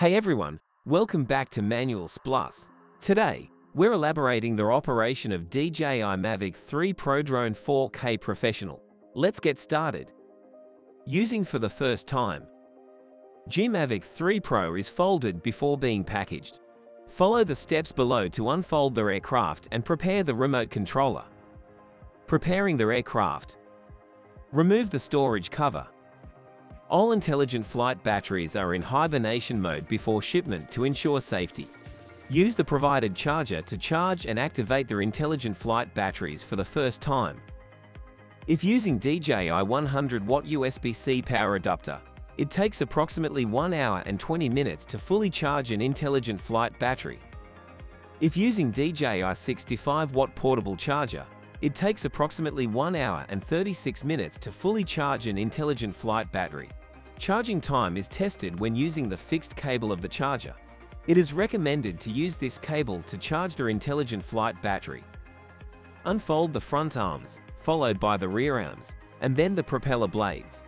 Hey everyone, welcome back to Manuals Plus. Today, we're elaborating the operation of DJI Mavic 3 Pro Drone 4K Professional. Let's get started. Using for the first time, DJI Mavic 3 Pro is folded before being packaged. Follow the steps below to unfold the aircraft and prepare the remote controller. Preparing the aircraft. Remove the storage cover. All intelligent flight batteries are in hibernation mode before shipment to ensure safety. Use the provided charger to charge and activate the intelligent flight batteries for the first time. If using DJI 100-watt USB-C power adapter, it takes approximately 1 hour and 20 minutes to fully charge an intelligent flight battery. If using DJI 65-watt portable charger, it takes approximately 1 hour and 36 minutes to fully charge an intelligent flight battery. Charging time is tested when using the fixed cable of the charger. It is recommended to use this cable to charge the intelligent flight battery. Unfold the front arms, followed by the rear arms, and then the propeller blades.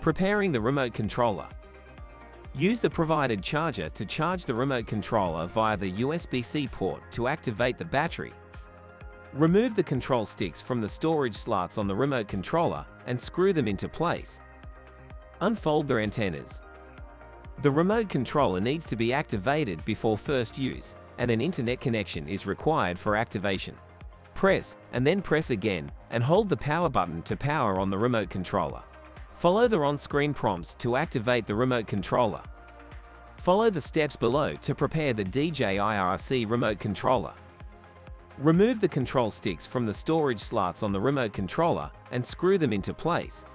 Preparing the remote controller. Use the provided charger to charge the remote controller via the USB-C port to activate the battery. Remove the control sticks from the storage slots on the remote controller and screw them into place. Unfold the antennas. The remote controller needs to be activated before first use, and an internet connection is required for activation. Press, and then press again, and hold the power button to power on the remote controller. Follow the on-screen prompts to activate the remote controller. Follow the steps below to prepare the DJI RC remote controller. Remove the control sticks from the storage slots on the remote controller and screw them into place.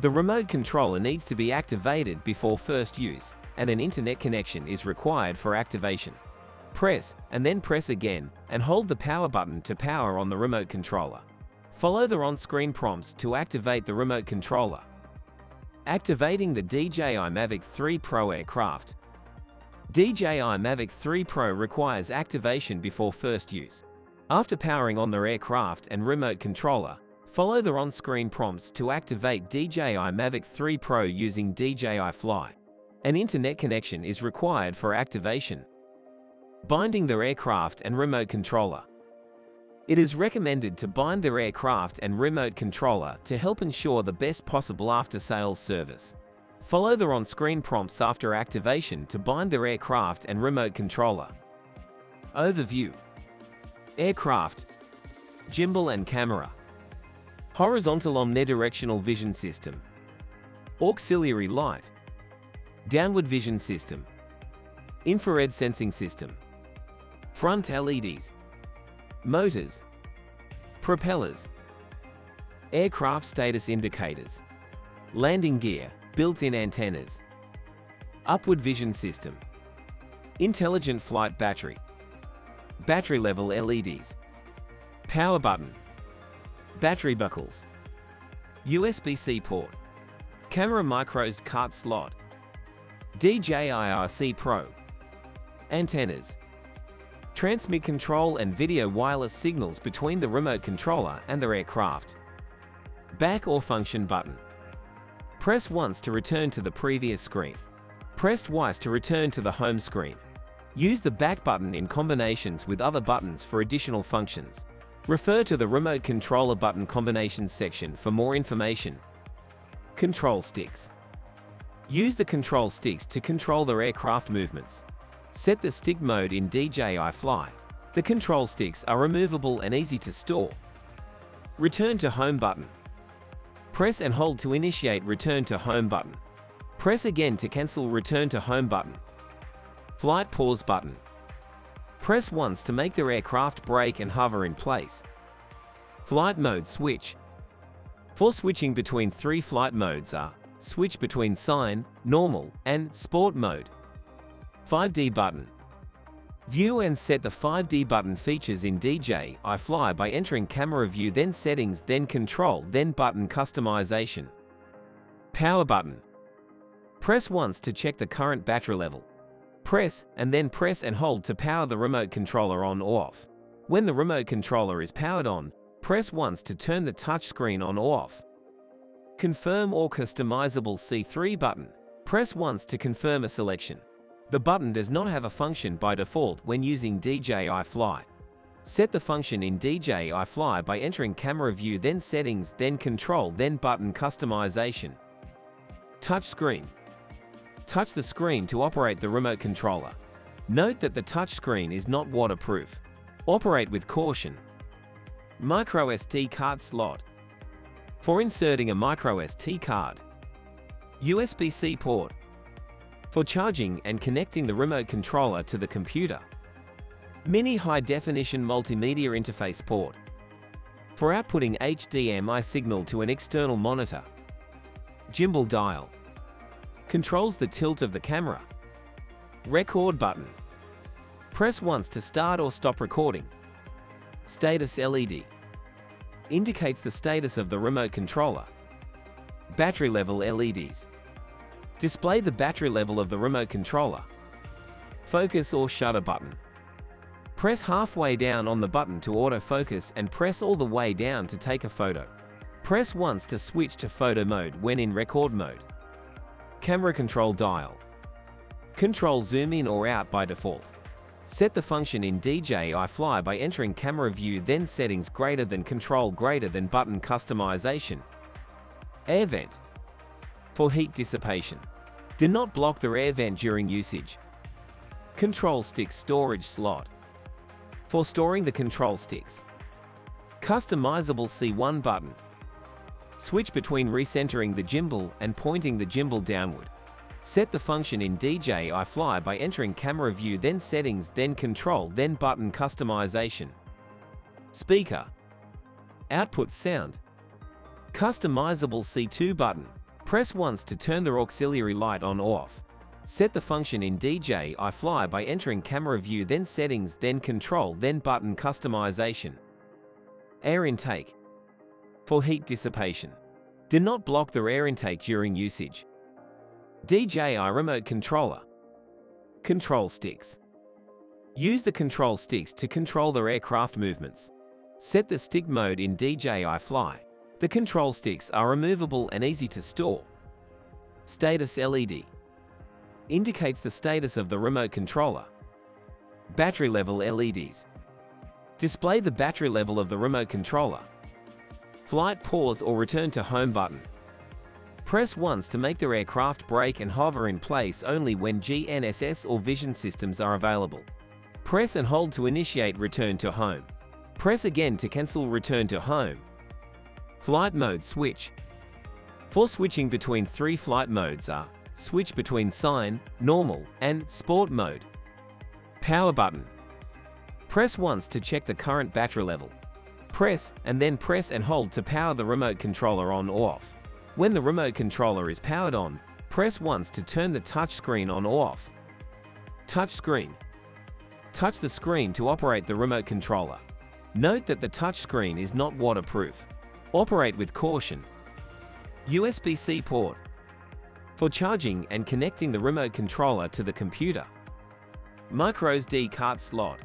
The remote controller needs to be activated before first use, and an internet connection is required for activation. Press, and then press again, and hold the power button to power on the remote controller. Follow the on-screen prompts to activate the remote controller. Activating the DJI Mavic 3 Pro aircraft. DJI Mavic 3 Pro requires activation before first use. After powering on the aircraft and remote controller, Follow the on-screen prompts to activate DJI Mavic 3 Pro using DJI Fly. An internet connection is required for activation. Binding the aircraft and remote controller. It is recommended to bind the aircraft and remote controller to help ensure the best possible after-sales service. Follow the on-screen prompts after activation to bind the aircraft and remote controller. Overview Aircraft Gimbal and camera Horizontal omnidirectional vision system. Auxiliary light. Downward vision system. Infrared sensing system. Front LEDs. Motors. Propellers. Aircraft status indicators. Landing gear, built-in antennas. Upward vision system. Intelligent flight battery. Battery level LEDs. Power button. Battery buckles. USB-C port. Camera microSD card slot. DJI RC Pro. Antennas. Transmit control and video wireless signals between the remote controller and the aircraft. Back or function button. Press once to return to the previous screen. Press twice to return to the home screen. Use the back button in combinations with other buttons for additional functions. Refer to the remote controller button combinations section for more information. Control sticks. Use the control sticks to control the aircraft movements. Set the stick mode in DJI Fly. The control sticks are removable and easy to store. Return to Home button. Press and hold to initiate Return to Home button. Press again to cancel Return to Home button. Flight Pause button. Press once to make the aircraft brake and hover in place. Flight mode switch. For switching between three flight modes are switch between Cine, normal, and sport mode. 5D button. View and set the 5D button features in DJI Fly by entering camera view then settings then control then button customization. Power button. Press once to check the current battery level. Press, and then press and hold to power the remote controller on or off. When the remote controller is powered on, press once to turn the touchscreen on or off. Confirm or customizable C3 button. Press once to confirm a selection. The button does not have a function by default when using DJI Fly. Set the function in DJI Fly by entering camera view then settings then control then button customization. Touch screen. Touch the screen to operate the remote controller. Note that the touchscreen is not waterproof. Operate with caution. Micro SD card slot. For inserting a micro SD card. USB-C port. For charging and connecting the remote controller to the computer. Mini High Definition Multimedia Interface port. For outputting HDMI signal to an external monitor. Gimbal dial. Controls the tilt of the camera. Record button. Press once to start or stop recording. Status LED. Indicates the status of the remote controller. Battery level LEDs. Display the battery level of the remote controller. Focus or shutter button. Press halfway down on the button to autofocus and press all the way down to take a photo. Press once to switch to photo mode when in record mode. Camera control dial. Control zoom in or out by default. Set the function in DJI Fly by entering camera view then settings greater than control greater than button customization. Air vent. For heat dissipation. Do not block the air vent during usage. Control stick storage slot for storing the control sticks. Customizable C1 button. Switch between recentering the gimbal and pointing the gimbal downward. Set the function in DJI Fly by entering camera view then settings then control then button customization. Speaker. Output sound. Customizable C2 button. Press once to turn the auxiliary light on or off. Set the function in DJI Fly by entering camera view then settings then control then button customization. Air intake. For heat dissipation. Do not block the air intake during usage. DJI remote controller. Control sticks. Use the control sticks to control the aircraft movements. Set the stick mode in DJI Fly. The control sticks are removable and easy to store. Status LED indicates the status of the remote controller. Battery level LEDs. Display the battery level of the remote controller. Flight pause or return to home button. Press once to make the aircraft brake and hover in place only when GNSS or vision systems are available. Press and hold to initiate return to home. Press again to cancel return to home. Flight mode switch. For switching between three flight modes are switch between Cine, Normal, and Sport mode. Power button. Press once to check the current battery level. Press and then press and hold to power the remote controller on or off. When the remote controller is powered on, press once to turn the touch screen on or off. Touch screen. Touch the screen to operate the remote controller. Note that the touch screen is not waterproof. Operate with caution. USB-C port for charging and connecting the remote controller to the computer. MicroSD card slot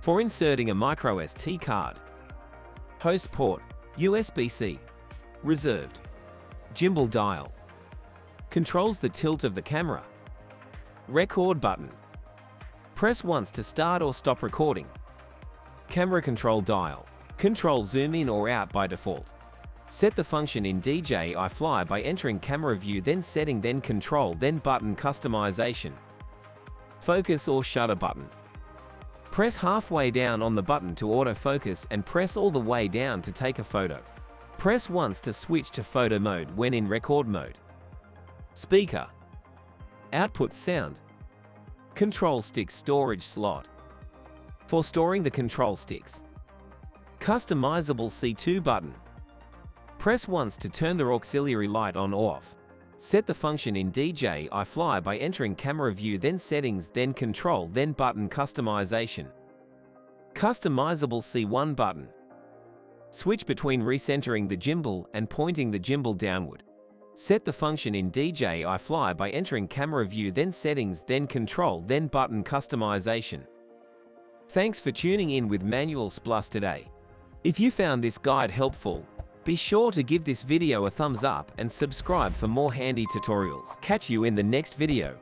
for inserting a microSD card. Host port, USB-C, reserved. Gimbal dial, controls the tilt of the camera. Record button, press once to start or stop recording. Camera control dial, control zoom in or out by default. Set the function in DJI Fly by entering camera view then setting then control then button customization. Focus or shutter button. Press halfway down on the button to autofocus and press all the way down to take a photo. Press once to switch to photo mode when in record mode. Speaker. Output sound. Control stick storage slot. For storing the control sticks. Customizable C2 button. Press once to turn the auxiliary light on or off. Set the function in DJI Fly by entering camera view then settings then control then button customization. Customizable C1 button. Switch between recentering the gimbal and pointing the gimbal downward. Set the function in DJI Fly by entering camera view then settings then control then button customization. Thanks for tuning in with Manual Plus today. If you found this guide helpful, Be sure to give this video a thumbs up and subscribe for more handy tutorials. Catch you in the next video.